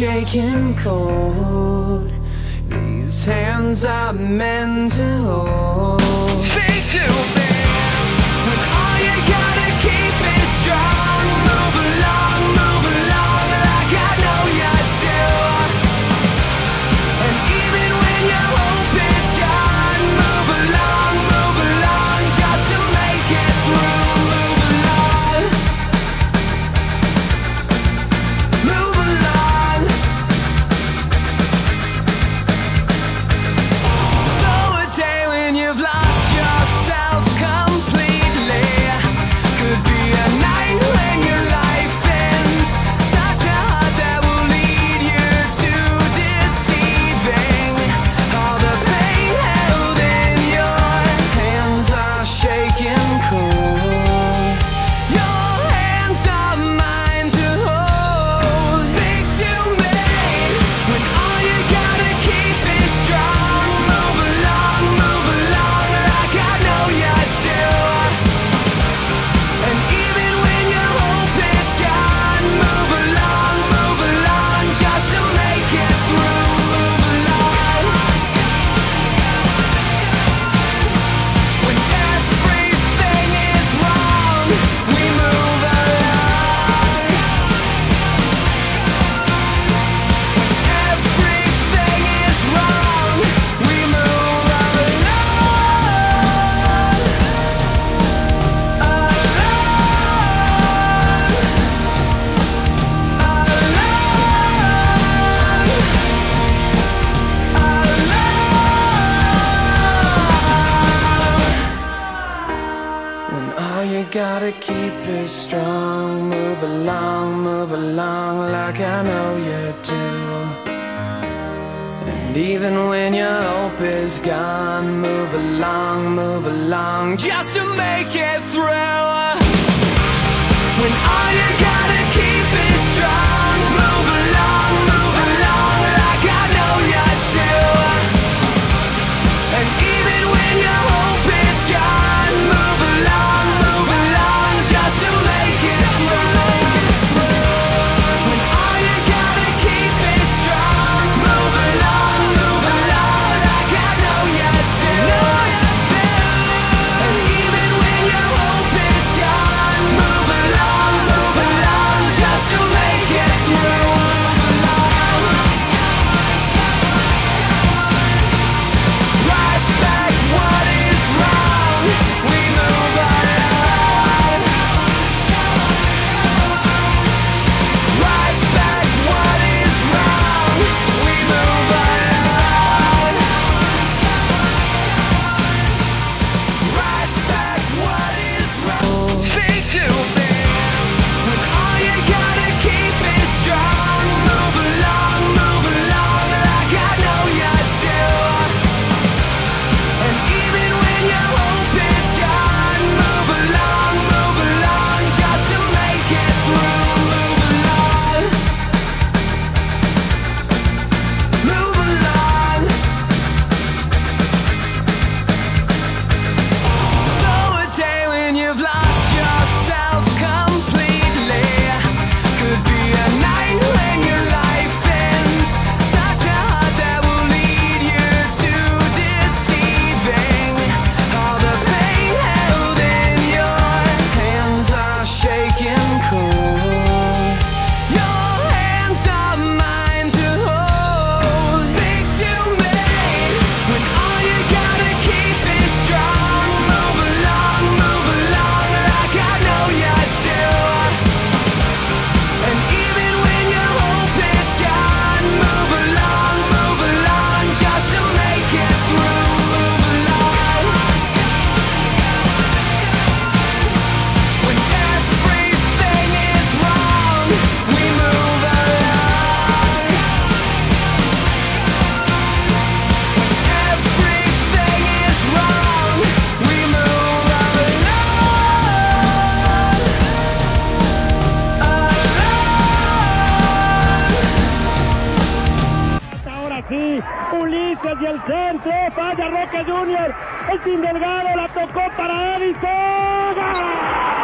shaking cold. These hands are meant to hold. Stay tuned When all you gotta keep is strong Move along, move along like I know you do. And even when your hope is gone Move along, move along Just to make it through. When all you Ulises y el centro. Falla Roque Junior. El Team Delgado la tocó para Edison.